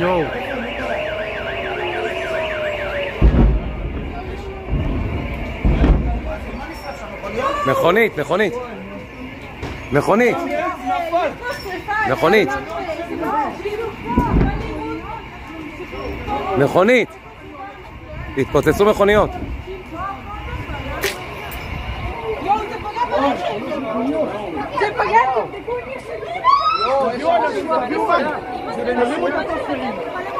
Yo. מכונית, מכונית. מכונית. מכונית. מכונית. התפוצצו מכוניות. זה פגע, תבדקו את C'est le numéro de la